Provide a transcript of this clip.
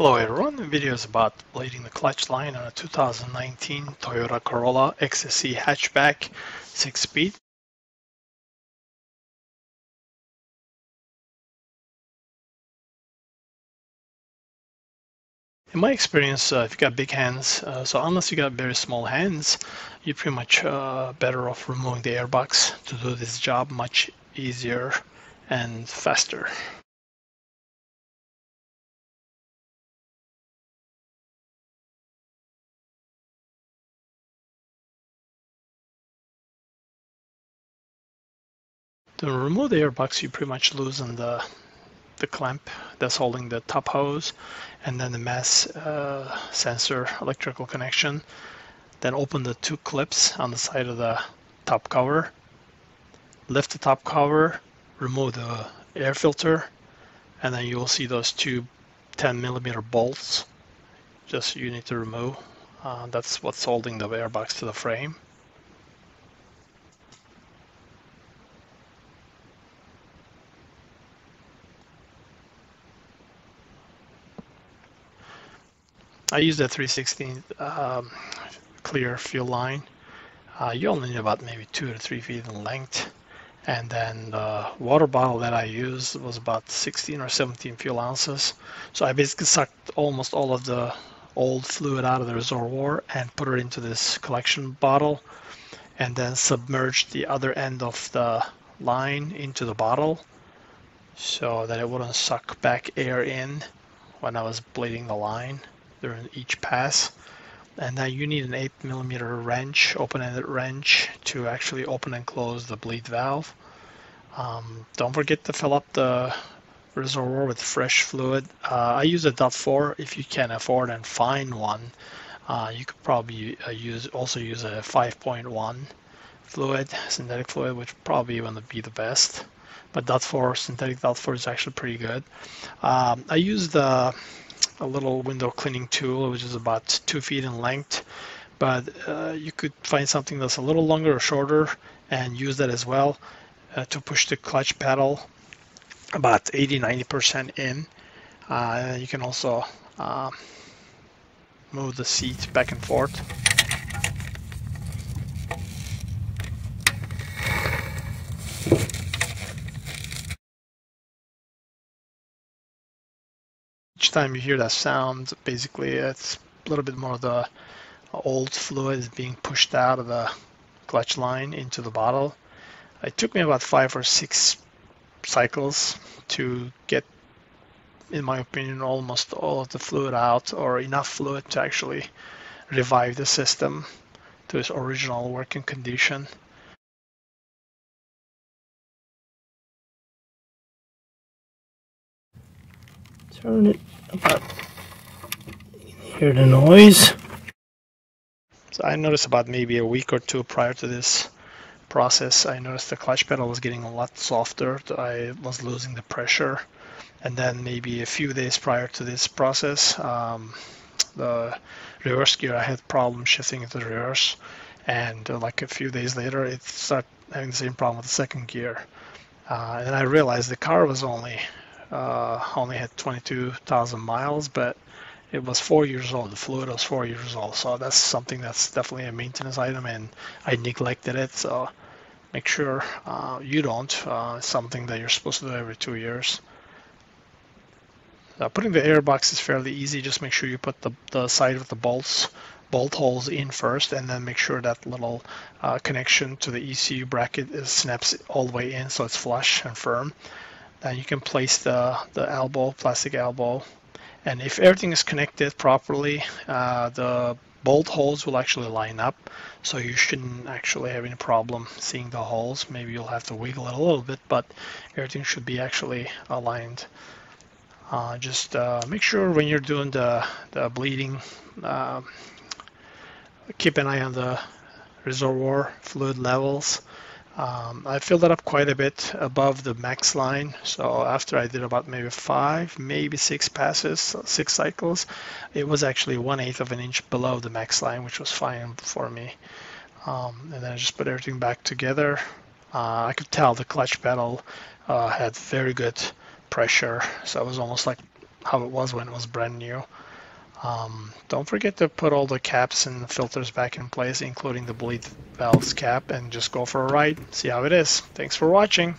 Hello everyone, the video is about bleeding the clutch line on a 2019 Toyota Corolla XSE hatchback 6-speed. In my experience, uh, if you got big hands, uh, so unless you got very small hands, you're pretty much uh, better off removing the airbox to do this job much easier and faster. To remove the airbox, you pretty much loosen the the clamp that's holding the top hose and then the mass uh, sensor electrical connection. Then open the two clips on the side of the top cover. Lift the top cover, remove the air filter, and then you will see those two 10 millimeter bolts. Just you need to remove. Uh, that's what's holding the airbox to the frame. I use a 316 um, clear fuel line. Uh, you only need about maybe two to three feet in length. And then the water bottle that I used was about 16 or 17 fuel ounces. So I basically sucked almost all of the old fluid out of the reservoir and put it into this collection bottle and then submerged the other end of the line into the bottle so that it wouldn't suck back air in when I was bleeding the line during each pass. And then you need an 8 millimeter wrench, open-ended wrench, to actually open and close the bleed valve. Um, don't forget to fill up the reservoir with fresh fluid. Uh, I use a DOT 4 if you can afford and find one. Uh, you could probably uh, use also use a 5.1 fluid, synthetic fluid, which probably wouldn't be the best. But DOT 4, synthetic DOT 4 is actually pretty good. Um, I use the a little window cleaning tool, which is about two feet in length. But uh, you could find something that's a little longer or shorter and use that as well uh, to push the clutch pedal about 80-90% in. Uh, you can also uh, move the seat back and forth. Each time you hear that sound, basically it's a little bit more of the old fluid is being pushed out of the clutch line into the bottle. It took me about five or six cycles to get, in my opinion, almost all of the fluid out or enough fluid to actually revive the system to its original working condition. Turn it about hear the noise. So I noticed about maybe a week or two prior to this process I noticed the clutch pedal was getting a lot softer. I was losing the pressure. And then maybe a few days prior to this process um, the reverse gear I had problems shifting into the reverse. And uh, like a few days later it started having the same problem with the second gear. Uh, and I realized the car was only uh, only had 22,000 miles, but it was four years old. The fluid was four years old, so that's something that's definitely a maintenance item, and I neglected it. So make sure uh, you don't. Uh, something that you're supposed to do every two years. Uh, putting the airbox is fairly easy. Just make sure you put the, the side of the bolts bolt holes in first and then make sure that little uh, connection to the ECU bracket is, snaps all the way in so it's flush and firm. Then you can place the, the elbow, plastic elbow. And if everything is connected properly, uh, the bolt holes will actually line up. So you shouldn't actually have any problem seeing the holes. Maybe you'll have to wiggle it a little bit, but everything should be actually aligned. Uh, just uh, make sure when you're doing the, the bleeding, uh, keep an eye on the reservoir fluid levels. Um, I filled it up quite a bit above the max line. So after I did about maybe five, maybe six passes, six cycles, it was actually one eighth of an inch below the max line, which was fine for me. Um, and then I just put everything back together. Uh, I could tell the clutch pedal uh, had very good pressure. So it was almost like how it was when it was brand new. Um, don't forget to put all the caps and filters back in place, including the bleed valves cap, and just go for a ride. See how it is. Thanks for watching.